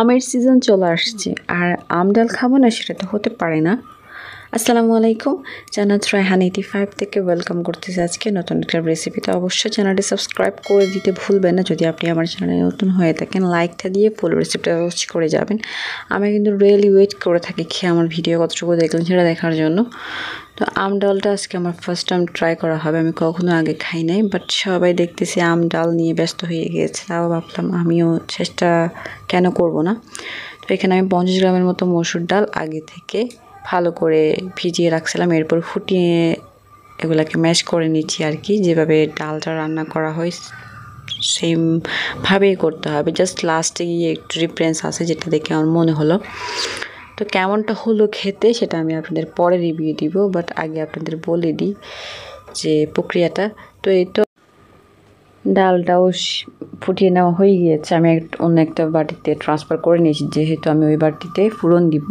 আমের সিজন চলে আসছে। আর আম ডাল খাব না, সেটা তো হতে পারে না। আসসালামু আলাইকুম জানাত রায়হান এইটি ফাইভ থেকে ওয়েলকাম করতেছি আজকে নতুন একটা রেসিপিতে অবশ্যই চ্যানেলটি সাবস্ক্রাইব করে দিতে ভুলবেন না। যদি আপনি আমার চ্যানেলে নতুন হয়ে থাকেন লাইকটা দিয়ে ফুল রেসিপিটা ওয়াচ করে যাবেন। আমি কিন্তু রিয়েলি ওয়েট করে থাকি, খেয়ে আমার ভিডিও কতটুকু দেখলেন সেটা দেখার জন্য। তো আম ডালটা আজকে আমার ফার্স্ট টাইম ট্রাই করা হবে। আমি কখনো আগে খাই নাই বাট সবাই দেখতেছি আম ডাল নিয়ে ব্যস্ত হয়ে গিয়েছে। তাও ভাবলাম আমিও চেষ্টা কেন করব না। তো এখানে আমি পঞ্চাশ গ্রামের মতো মসুর ডাল আগে থেকে ভালো করে ভিজিয়ে রাখছিলাম। এরপর ফুটিয়ে এগুলাকে ম্যাশ করে নিচ্ছি আর কি। যেভাবে ডালটা রান্না করা হয় সেমভাবেই করতে হবে। জাস্ট লাস্টে গিয়ে একটু ডিফারেন্স আছে যেটা দেখে আমার মনে হলো। তো কেমনটা হলো খেতে সেটা আমি আপনাদের পরে রিভিউ দিব বাট আগে আপনাদের বলে দিই যে প্রক্রিয়াটা। তো এই তো ডালটাও ফুটিয়ে নেওয়া হয়ে গিয়েছে। আমি অন্য একটা বাটিতে ট্রান্সফার করে নিয়েছি, যেহেতু আমি ওই বাটিতে ফুরন দিব।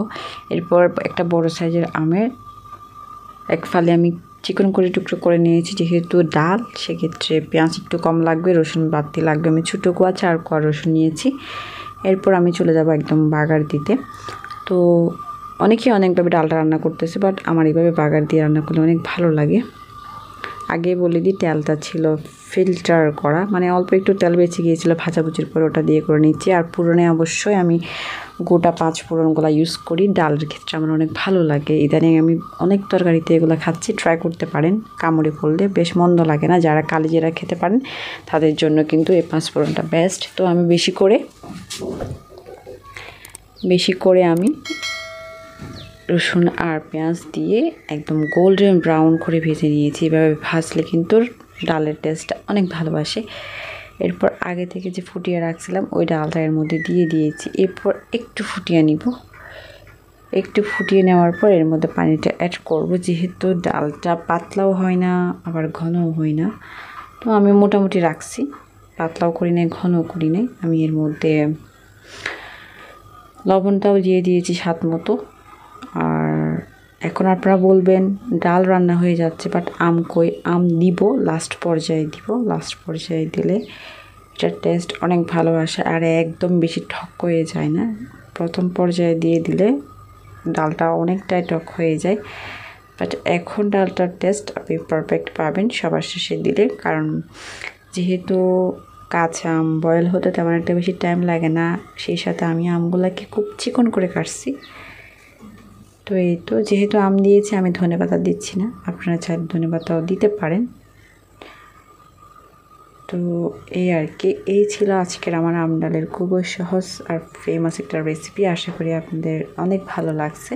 এরপর একটা বড় সাইজের আমের এক ফালে আমি চিকন করে টুকরো করে নিয়েছি। যেহেতু ডাল, সেক্ষেত্রে পেঁয়াজ একটু কম লাগবে, রসুন বাড়তি লাগবে। আমি ছোটো কোয়া চার কোয়া রসুন নিয়েছি। এরপর আমি চলে যাব একদম বাগার দিতে। তো অনেকেই অনেকভাবে ডালটা রান্না করতেছে বাট আমার এইভাবে বাগার দিয়ে রান্না করলে অনেক ভালো লাগে। আগে বলে দিই, তেলটা ছিল ফিল্টার করা মানে অল্প একটু তেল বেঁচে গিয়েছিল ভাজাভুজির পর ওটা দিয়ে করে নিচ্ছি। আর পুরনে অবশ্যই আমি গোটা পাঁচ ফোড়নগুলো ইউজ করি, ডালের ক্ষেত্রে আমার অনেক ভালো লাগে। ইদানিং আমি অনেক তরকারিতে এগুলো খাচ্ছি ট্রাই করতে পারেন, কামড়ে পড়লে বেশ মন্দ লাগে না। যারা কালি কালিজিরা খেতে পারেন, তাদের জন্য কিন্তু এই পাঁচ ফোড়নটা বেস্ট তো আমি বেশি করে বেশি করে আমি রসুন আর পেঁয়াজ দিয়ে একদম গোল্ডেন ব্রাউন করে ভেজে নিয়েছি। এভাবে ভাজলে কিন্তু ডালের টেস্টটা অনেক ভালোবাসে। এরপর আগে থেকে যে ফুটিয়ে রাখছিলাম, ওই ডালটা এর মধ্যে দিয়ে দিয়েছি। এরপর একটু ফুটিয়ে নিব। একটু ফুটিয়ে নেওয়ার পর এর মধ্যে পানিটা অ্যাড করব। যেহেতু ডালটা পাতলাও হয় না, আবার ঘনও হয় না। তো আমি মোটামুটি রাখছি। পাতলাও করি নাই, ঘনও করি নাই। আমি এর মধ্যে লবণটাও দিয়ে দিয়েছি স্বাদ মতো। আর এখন আপনারা বলবেন, ডাল রান্না হয়ে যাচ্ছে বাট আম কই, আম দিব লাস্ট পর্যায়ে দিব লাস্ট পর্যায়ে দিলে এটার টেস্ট অনেক ভালো আসে আর একদম বেশি ঠক হয়ে যায় না। প্রথম পর্যায়ে দিয়ে দিলে ডালটা অনেকটাই টক হয়ে যায় বাট এখন ডালটার টেস্ট আপনি পারফেক্ট পাবেন সবার শেষে দিলে। কারণ যেহেতু কাঁচা আম বয়েল হতে তেমন একটা বেশি টাইম লাগে না। সেই সাথে আমি আমগুলোকে খুব চিকন করে কাটছি। তো এই তো যেহেতু আম দিয়েছি, আমি ধনে পাতা দিচ্ছি না। আপনারা চাইলে ধনে পাতাও দিতে পারেন। তো এই আর কি, এই ছিল আজকের আমার আম ডালের খুবই সহজ আর ফেমাস একটা রেসিপি আশা করি আপনাদের অনেক ভালো লাগছে।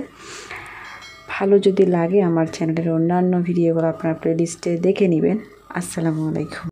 ভালো যদি লাগে আমার চ্যানেলের অন্যান্য ভিডিওগুলো আপনারা প্লেলিস্টে দেখে নেবেন। আসসালামু আলাইকুম।